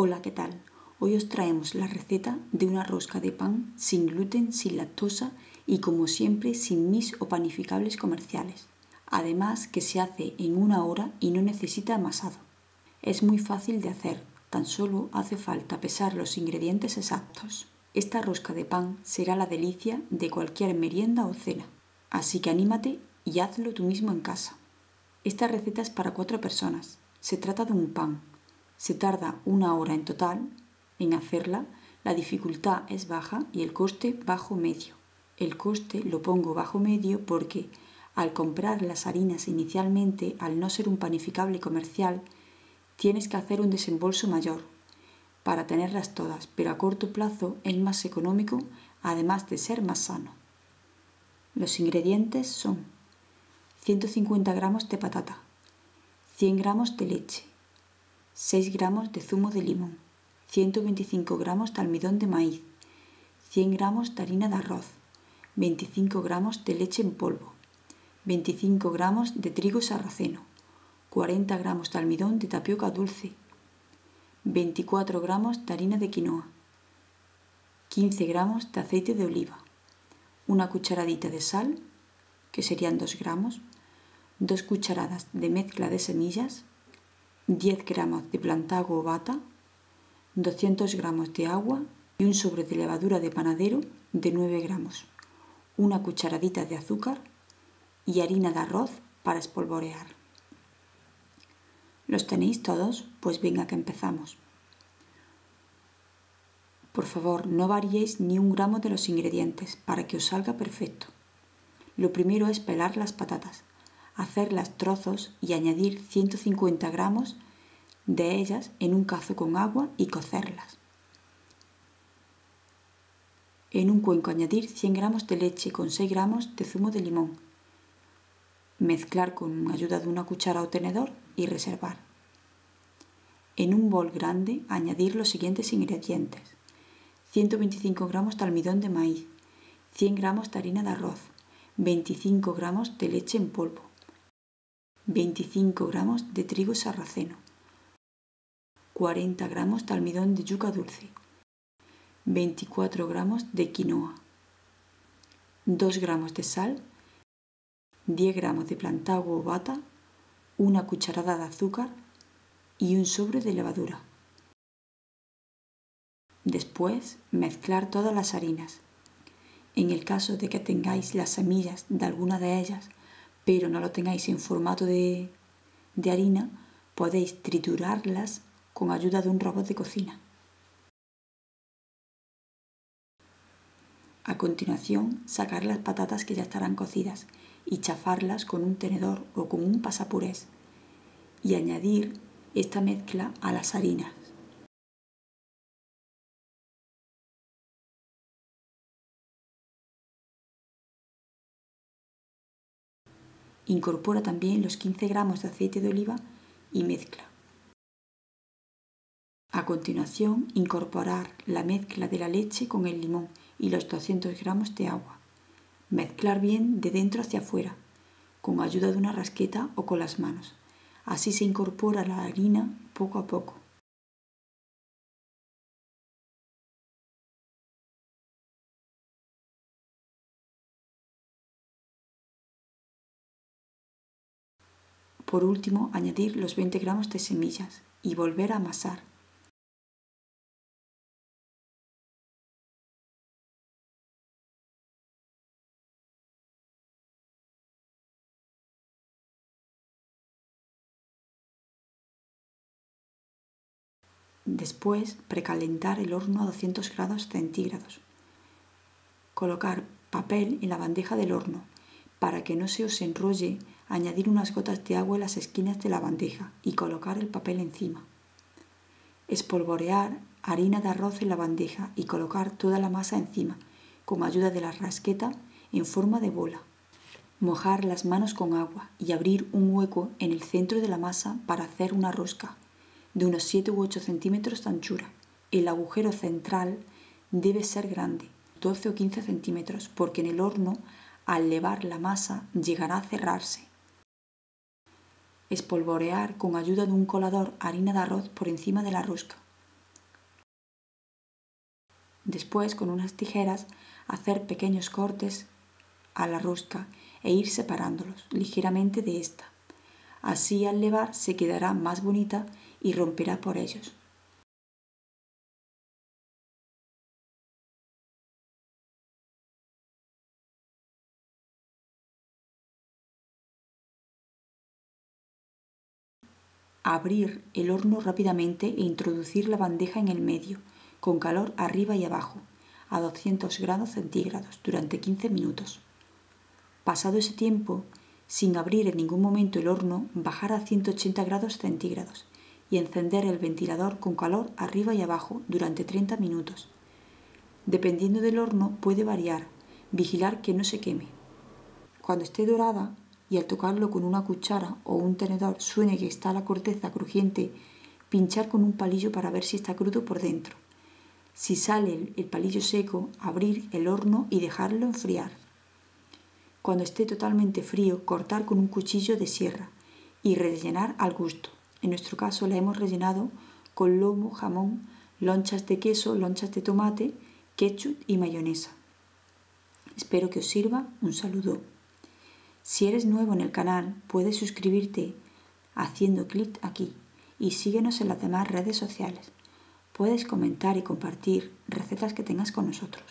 Hola, ¿qué tal? Hoy os traemos la receta de una rosca de pan sin gluten, sin lactosa y como siempre sin mis o panificables comerciales. Además que se hace en una hora y no necesita amasado. Es muy fácil de hacer, tan solo hace falta pesar los ingredientes exactos. Esta rosca de pan será la delicia de cualquier merienda o cena, así que anímate y hazlo tú mismo en casa. Esta receta es para cuatro personas. Se trata de un pan, se tarda una hora en total en hacerla, la dificultad es baja y el coste bajo medio. El coste lo pongo bajo medio porque al comprar las harinas inicialmente, al no ser un panificable comercial, tienes que hacer un desembolso mayor para tenerlas todas, pero a corto plazo es más económico, además de ser más sano. Los ingredientes son 150 gramos de patata, 100 gramos de leche, 6 gramos de zumo de limón, 125 gramos de almidón de maíz, 100 gramos de harina de arroz, 25 gramos de leche en polvo, 25 gramos de trigo sarraceno, 40 gramos de almidón de tapioca dulce, 24 gramos de harina de quinoa, 15 gramos de aceite de oliva, una cucharadita de sal, que serían 2 gramos, 2 cucharadas de mezcla de semillas, 10 gramos de plantago o bata, 200 gramos de agua y un sobre de levadura de panadero de 9 gramos, una cucharadita de azúcar y harina de arroz para espolvorear. ¿Los tenéis todos? Pues venga que empezamos. Por favor, no variéis ni un gramo de los ingredientes para que os salga perfecto. Lo primero es pelar las patatas hacerlas trozos y añadir 150 gramos de ellas en un cazo con agua y cocerlas. En un cuenco añadir 100 gramos de leche con 6 gramos de zumo de limón. Mezclar con ayuda de una cuchara o tenedor y reservar. En un bol grande añadir los siguientes ingredientes. 125 gramos de almidón de maíz, 100 gramos de harina de arroz, 25 gramos de leche en polvo, 25 gramos de trigo sarraceno, 40 gramos de almidón de yuca dulce, 24 gramos de quinoa, 2 gramos de sal, 10 gramos de plantago o bata, una cucharada de azúcar y un sobre de levadura. Después, mezclar todas las harinas. En el caso de que tengáis las semillas de alguna de ellas, pero no lo tengáis en formato de, harina, podéis triturarlas con ayuda de un robot de cocina. A continuación, sacar las patatas que ya estarán cocidas y chafarlas con un tenedor o con un pasapurés y añadir esta mezcla a las harinas. Incorpora también los 15 gramos de aceite de oliva y mezcla. A continuación, incorporar la mezcla de la leche con el limón y los 200 gramos de agua. Mezclar bien de dentro hacia afuera, con ayuda de una rasqueta o con las manos. Así se incorpora la harina poco a poco. Por último, añadir los 20 gramos de semillas y volver a amasar. Después, precalentar el horno a 200 grados centígrados. Colocar papel en la bandeja del horno para que no se os enrolle añadir unas gotas de agua en las esquinas de la bandeja y colocar el papel encima. Espolvorear harina de arroz en la bandeja y colocar toda la masa encima con ayuda de la rasqueta en forma de bola. Mojar las manos con agua y abrir un hueco en el centro de la masa para hacer una rosca de unos 7 u 8 centímetros de anchura. El agujero central debe ser grande, 12 o 15 centímetros, porque en el horno, al levar la masa llegará a cerrarse. Espolvorear con ayuda de un colador harina de arroz por encima de la rosca. Después, con unas tijeras, hacer pequeños cortes a la rosca e ir separándolos ligeramente de esta. Así al levar se quedará más bonita y romperá por ellos. Abrir el horno rápidamente e introducir la bandeja en el medio, con calor arriba y abajo, a 200 grados centígrados, durante 15 minutos. Pasado ese tiempo, sin abrir en ningún momento el horno, bajar a 180 grados centígrados y encender el ventilador con calor arriba y abajo durante 30 minutos. Dependiendo del horno puede variar, vigilar que no se queme. Cuando esté dorada y al tocarlo con una cuchara o un tenedor suene que está la corteza crujiente, pinchar con un palillo para ver si está crudo por dentro. Si sale el palillo seco, abrir el horno y dejarlo enfriar. Cuando esté totalmente frío, cortar con un cuchillo de sierra y rellenar al gusto. En nuestro caso la hemos rellenado con lomo, jamón, lonchas de queso, lonchas de tomate, ketchup y mayonesa. Espero que os sirva. Un saludo. Si eres nuevo en el canal, puedes suscribirte haciendo clic aquí y síguenos en las demás redes sociales. Puedes comentar y compartir recetas que tengas con nosotros.